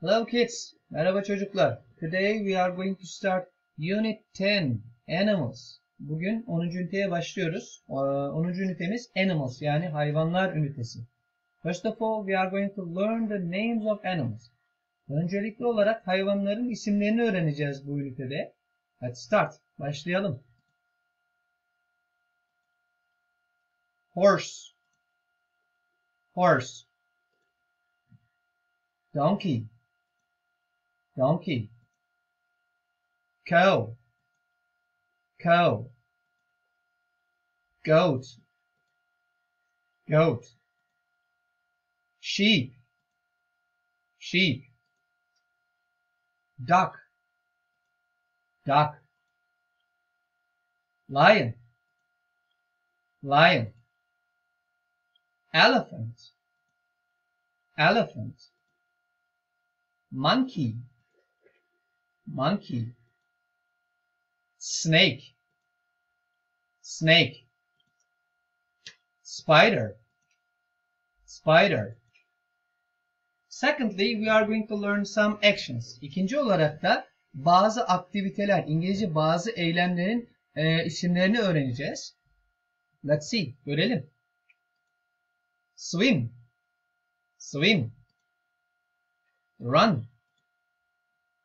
Hello kids. Merhaba çocuklar. Today we are going to start Unit 10 Animals. Bugün 10. üniteye başlıyoruz. Ee, 10. ünitemiz Animals yani hayvanlar ünitesi. First of all we are going to learn the names of animals. Öncelikli olarak hayvanların isimlerini öğreneceğiz bu ünitede. Let's start. Başlayalım. Horse. Horse. Donkey. Donkey. Cow. Cow. Goat. Goat. Sheep. Sheep. Duck. Duck. Lion. Lion. Elephant. Elephant. Monkey. Monkey. Snake. Snake. Spider. Spider. Secondly, we are going to learn some actions. İkinci olarak da bazı aktiviteler, İngilizce bazı eylemlerin e, isimlerini öğreneceğiz. Let's see, görelim. Swim. Swim. Run.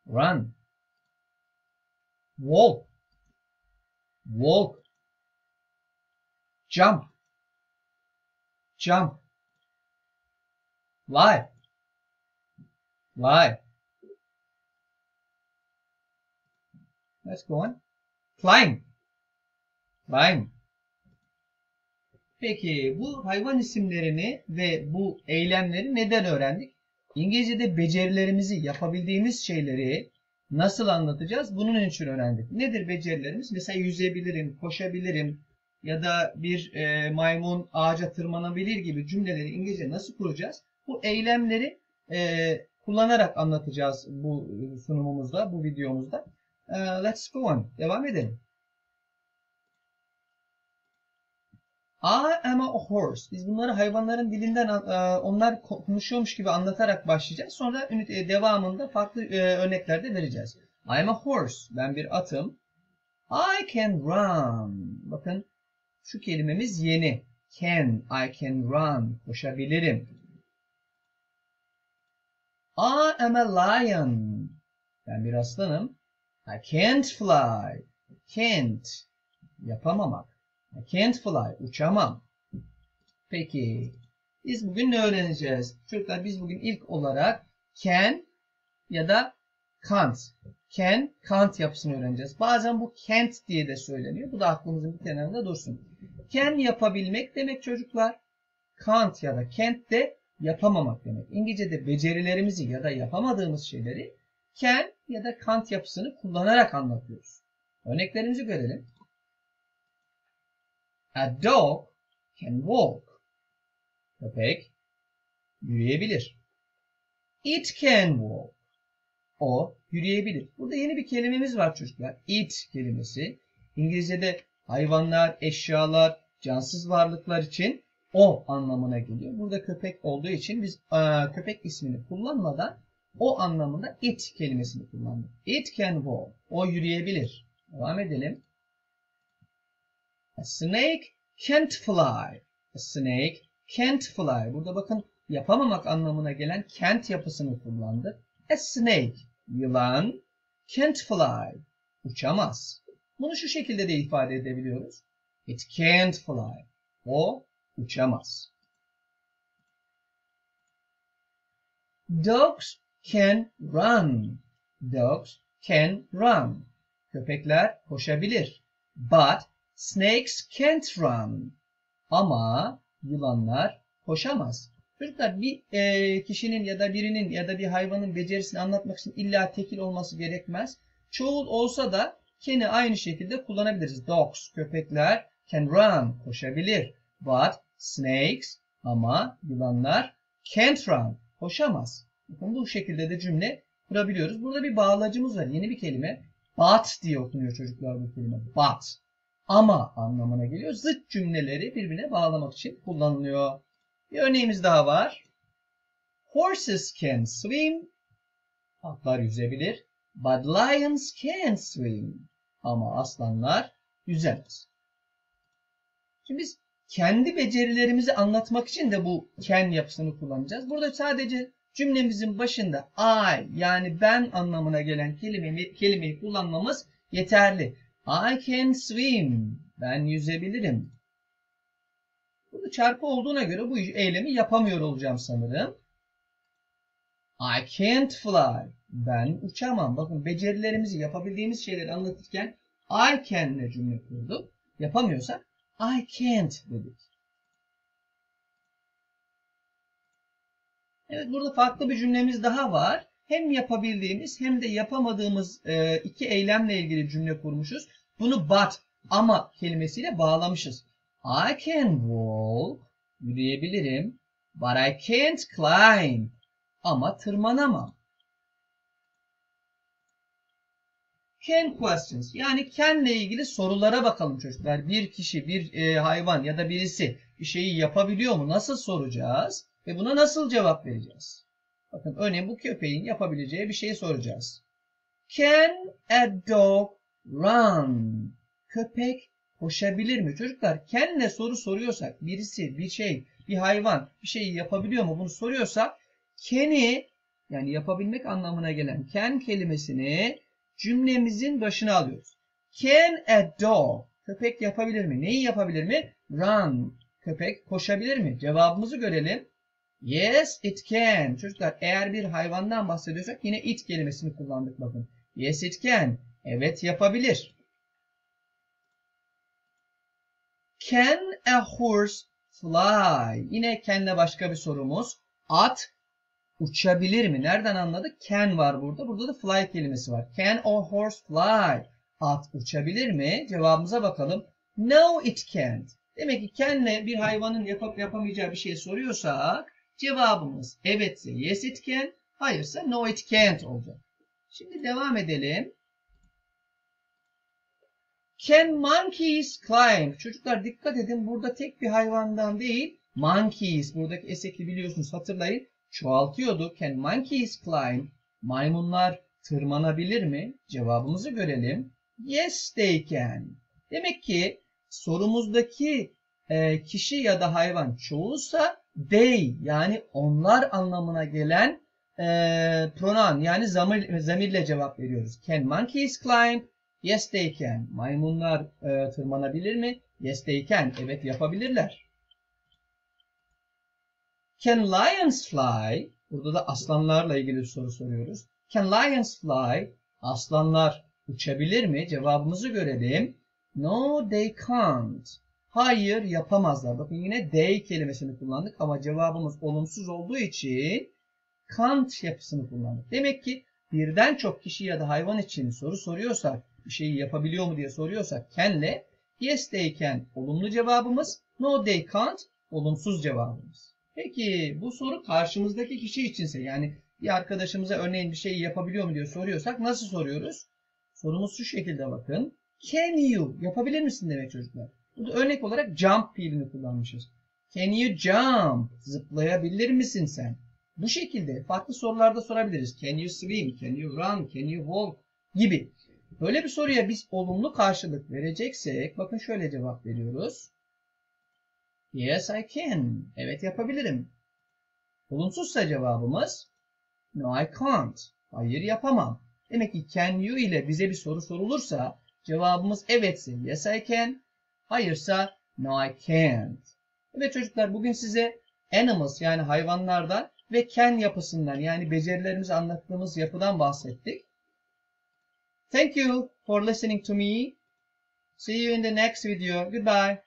Run. Walk. Walk. Jump. Jump. Lie. Lie. Let's go on. Climb. Climb. Peki bu hayvan isimlerini ve bu eylemleri neden öğrendik? İngilizce'de becerilerimizi, yapabildiğimiz şeyleri nasıl anlatacağız? Bunun için öğrendik. Nedir becerilerimiz? Mesela yüzebilirim, koşabilirim ya da bir e, maymun ağaca tırmanabilir gibi cümleleri İngilizce nasıl kuracağız? Bu eylemleri e, kullanarak anlatacağız bu sunumumuzda, bu videomuzda. E, let's go on. Devam edelim. I am a horse. Biz bunları hayvanların dilinden onlar konuşuyormuş gibi anlatarak başlayacağız. Sonra ünite devamında farklı örneklerde vereceğiz. I am a horse. Ben bir atım. I can run. Bakın şu kelimemiz yeni. Can. I can run. Koşabilirim. I am a lion. Ben bir aslanım. I can't fly. Can't. Yapamamak. I can't fly. Uçamam. Peki. Biz bugün ne öğreneceğiz? Çocuklar biz bugün ilk olarak can ya da can't. Can, can't yapısını öğreneceğiz. Bazen bu can't diye de söyleniyor. Bu da aklımızın bir kenarında dursun. Can yapabilmek demek çocuklar. Can't ya da can't de yapamamak demek. İngilizce'de becerilerimizi ya da yapamadığımız şeyleri can ya da can't yapısını kullanarak anlatıyoruz. Örneklerimizi görelim. A dog can walk. Köpek yürüyebilir. It can walk. O yürüyebilir. Burada yeni bir kelimemiz var çocuklar. It kelimesi. İngilizce'de hayvanlar, eşyalar, cansız varlıklar için o anlamına geliyor. Burada köpek olduğu için biz a, köpek ismini kullanmadan o anlamında it kelimesini kullandık. It can walk. O yürüyebilir. Devam edelim. A snake can't fly. A snake can't fly. Burada bakın yapamamak anlamına gelen can't yapısını kullandı. A snake, yılan, can't fly. Uçamaz. Bunu şu şekilde de ifade edebiliyoruz. It can't fly. O uçamaz. Dogs can run. Dogs can run. Köpekler koşabilir. But snakes can't run. Ama yılanlar koşamaz. Çocuklar bir e, kişinin ya da birinin ya da bir hayvanın becerisini anlatmak için illa tekil olması gerekmez. Çoğul olsa da can'i aynı şekilde kullanabiliriz. Dogs, köpekler can run, koşabilir. But snakes ama yılanlar can't run, koşamaz. Bakın bu şekilde de cümle kurabiliyoruz. Burada bir bağlacımız var. Yeni bir kelime. But diye okunuyor çocuklar bu kelime. But. Ama anlamına geliyor. Zıt cümleleri birbirine bağlamak için kullanılıyor. Bir örneğimiz daha var. Horses can swim. Atlar yüzebilir. But lions can't swim. Ama aslanlar yüzemez. Şimdi biz kendi becerilerimizi anlatmak için de bu can yapısını kullanacağız. Burada sadece cümlemizin başında I yani ben anlamına gelen kelimeyi, kelimeyi kullanmamız yeterli. I can swim. Ben yüzebilirim. Burada çarpı olduğuna göre bu eylemi yapamıyor olacağım sanırım. I can't fly. Ben uçamam. Bakın becerilerimizi yapabildiğimiz şeyleri anlatırken I can'le cümle kurduk. Yapamıyorsak I can't dedik. Evet burada farklı bir cümlemiz daha var. Hem yapabildiğimiz hem de yapamadığımız e, iki eylemle ilgili cümle kurmuşuz. Bunu but ama kelimesiyle bağlamışız. I can walk, yürüyebilirim. But I can't climb. Ama tırmanamam. Can questions yani can'le ilgili sorulara bakalım çocuklar. Bir kişi, bir e, hayvan ya da birisi bir şeyi yapabiliyor mu? Nasıl soracağız? Ve buna nasıl cevap vereceğiz? Bakın örneğin bu köpeğin yapabileceği bir şeyi soracağız. Can a dog run? Köpek koşabilir mi? Çocuklar can'le soru soruyorsak birisi, bir şey, bir hayvan bir şeyi yapabiliyor mu? Bunu soruyorsak can'i yani yapabilmek anlamına gelen can kelimesini cümlemizin başına alıyoruz. Can a dog? Köpek yapabilir mi? Neyi yapabilir mi? Run. Köpek koşabilir mi? Cevabımızı görelim. Yes, it can. Çocuklar eğer bir hayvandan bahsediyorsak yine it kelimesini kullandık bakın. Yes, it can. Evet yapabilir. Can a horse fly? Yine can'le başka bir sorumuz. At uçabilir mi? Nereden anladık? Can var burada. Burada da fly kelimesi var. Can a horse fly? At uçabilir mi? Cevabımıza bakalım. No, it can't. Demek ki can'le bir hayvanın yapıp yapamayacağı bir şey soruyorsak cevabımız evetse yes it can, hayırsa no it can't olacak. Şimdi devam edelim. Can monkeys climb? Çocuklar dikkat edin burada tek bir hayvandan değil monkeys buradaki esekli biliyorsunuz hatırlayın çoğaltıyordu. Can monkeys climb? Maymunlar tırmanabilir mi? Cevabımızı görelim. Yes they can. Demek ki sorumuzdaki e, kişi ya da hayvan çoğulsa they yani onlar anlamına gelen e, pronoun yani zamir, zamirle cevap veriyoruz. Can monkeys climb? Yes they can. Maymunlar e, tırmanabilir mi? Yes they can. Evet yapabilirler. Can lions fly? Burada da aslanlarla ilgili bir soru soruyoruz. Can lions fly? Aslanlar uçabilir mi? Cevabımızı görelim. No they can't. Hayır yapamazlar. Bakın yine they kelimesini kullandık ama cevabımız olumsuz olduğu için can't yapısını kullandık. Demek ki birden çok kişi ya da hayvan için soru soruyorsak, bir şeyi yapabiliyor mu diye soruyorsak can'le yes they can olumlu cevabımız, no they can't olumsuz cevabımız. Peki bu soru karşımızdaki kişi içinse yani bir arkadaşımıza örneğin bir şeyi yapabiliyor mu diye soruyorsak nasıl soruyoruz? Sorumuz şu şekilde bakın. Can you? Yapabilir misin demek çocuklar. Örnek olarak jump fiilini kullanmışız. Can you jump? Zıplayabilir misin sen? Bu şekilde farklı sorularda sorabiliriz. Can you swim? Can you run? Can you walk? Gibi. Böyle bir soruya biz olumlu karşılık vereceksek bakın şöyle cevap veriyoruz. Yes I can. Evet yapabilirim. Olumsuzsa cevabımız No I can't. Hayır yapamam. Demek ki can you ile bize bir soru sorulursa cevabımız evetse yes I can. Hayırsa no I can't. Evet çocuklar bugün size animals yani hayvanlardan ve can yapısından yani becerilerimizi anlattığımız yapıdan bahsettik. Thank you for listening to me. See you in the next video. Goodbye.